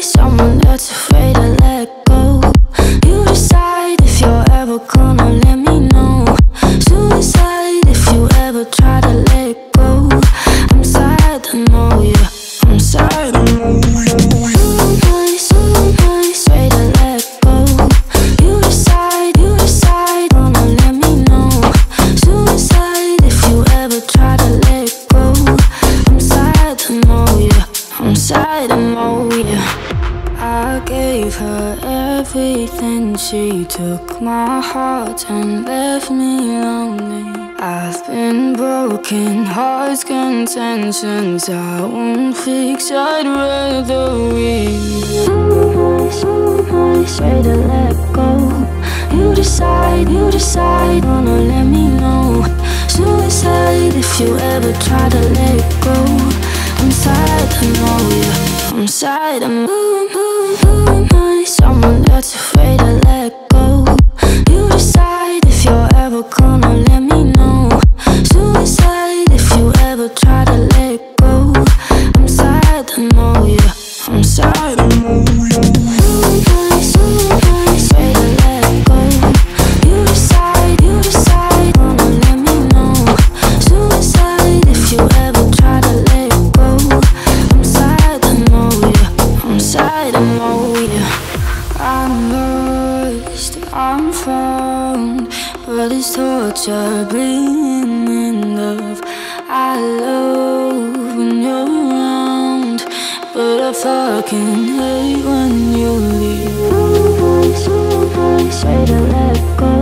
Someone that's afraid of let gave her everything. She took my heart and left me lonely. I've been broken, hearts contentions. I won't fix, I'd rather leave. I? Am I? To let go. You decide, you decide, wanna let me know. Suicide if you ever try to let go. I'm sad to know you. I'm sad who Someone that's afraid to let go. You decide if you're ever gonna let me know. Suicide if you ever try to let go. I'm sad to know you. I'm sad to know you. I'm lost, I'm found, but it's torture in love. I love when you're around, but I fucking hate when you leave. So am to let go.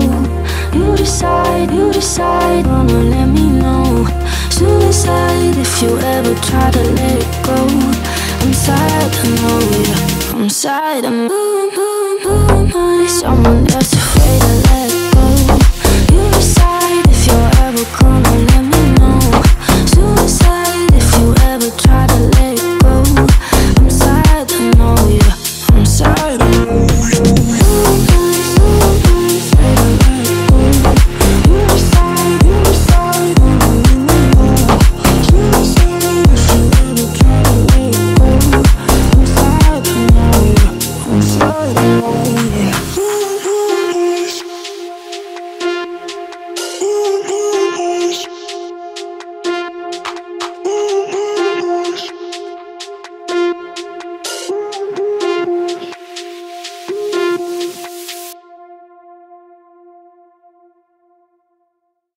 You decide, you decide, wanna let me know. Suicide if you ever try to let go. Sad to move, move, move, my someone